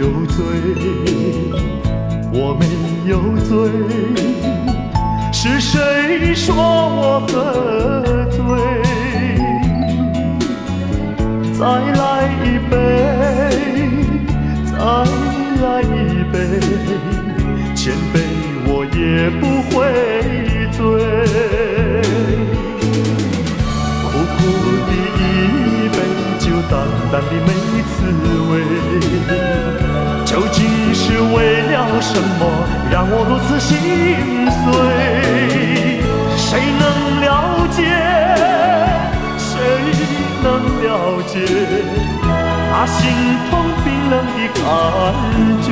有罪我没有醉，是谁说我喝醉？再来一杯，再来一杯，千杯我也不会醉。苦苦的一杯酒，淡淡的没滋什么让我如此心碎？谁能了解？谁能了解那心痛冰冷的感觉？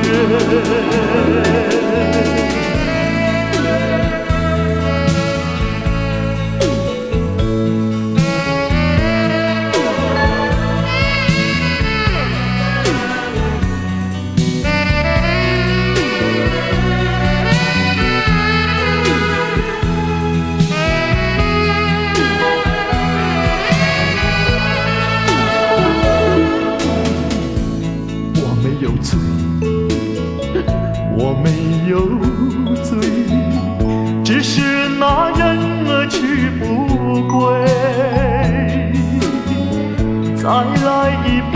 有罪我没有醉，只是那人儿去不归。再来一杯，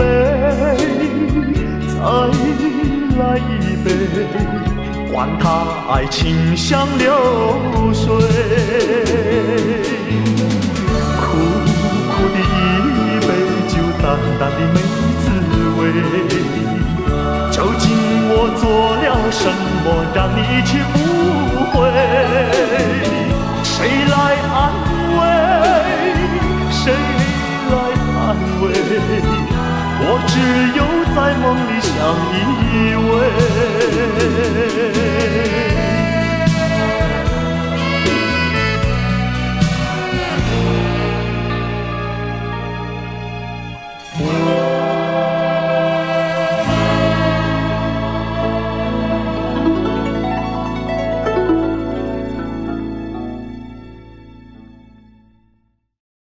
再来一杯，管他爱情像流水。苦苦的一杯酒，淡淡的没滋味。做了什么，让你去不回？谁来安慰？谁来安慰？我只有在梦里相依偎。